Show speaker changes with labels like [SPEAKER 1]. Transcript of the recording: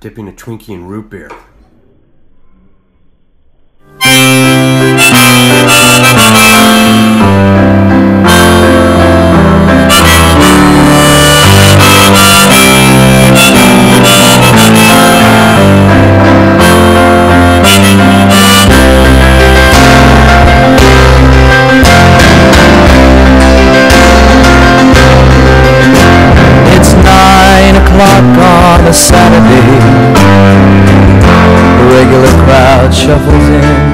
[SPEAKER 1] dipping a Twinkie in root beer.
[SPEAKER 2] O'clock regular crowd shuffles in.